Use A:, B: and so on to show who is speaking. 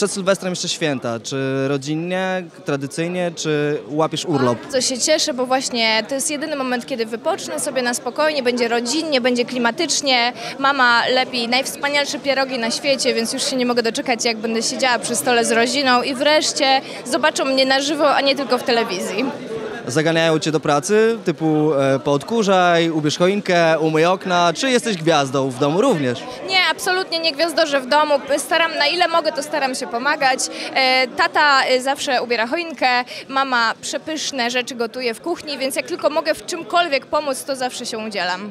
A: przed Sylwestrem jeszcze święta. Czy rodzinnie, tradycyjnie, czy łapiesz urlop?
B: Co się cieszę, bo właśnie to jest jedyny moment, kiedy wypocznę sobie na spokojnie, będzie rodzinnie, będzie klimatycznie. Mama lepi najwspanialsze pierogi na świecie, więc już się nie mogę doczekać, jak będę siedziała przy stole z rodziną i wreszcie zobaczą mnie na żywo, a nie tylko w telewizji.
A: Zaganiają cię do pracy, typu e, poodkurzaj, ubierz choinkę, umyj okna, czy jesteś gwiazdą w domu również?
B: Nie, absolutnie nie gwiazdorze w domu. Staram, na ile mogę, to staram się pomagać. E, Tata e, zawsze ubiera choinkę, mama przepyszne rzeczy gotuje w kuchni, więc jak tylko mogę w czymkolwiek pomóc, to zawsze się udzielam.